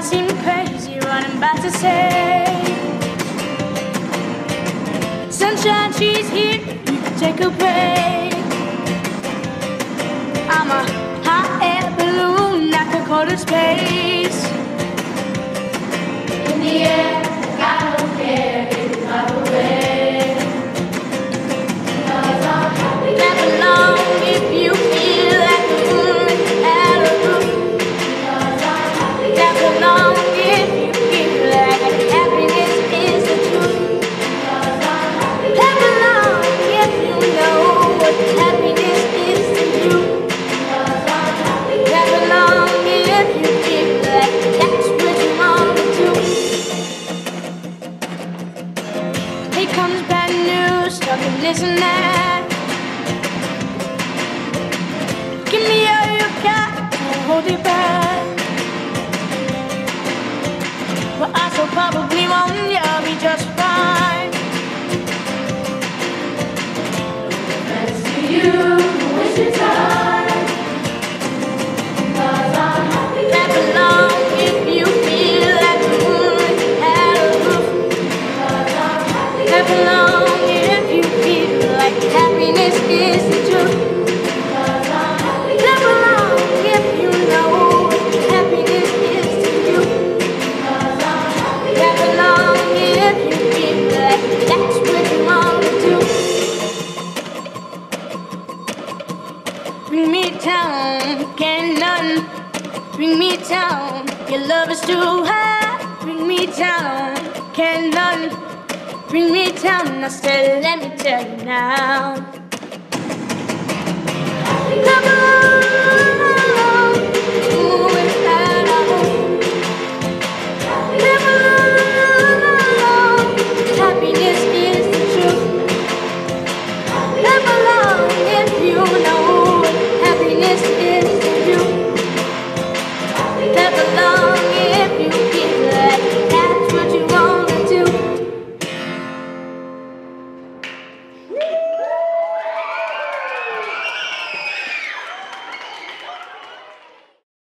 I seem crazy what I'm about to say. Sunshine, she's here, you can take a break. I'm a comes bad news, stop and listen now. Give me all you got, don't hold it back. Well, I so probably won't, you'll be just fine. Thanks to you, wish it's time. Can none bring me down? Your love is too high. Bring me down, can none bring me down? I said, let me tell you now. the love.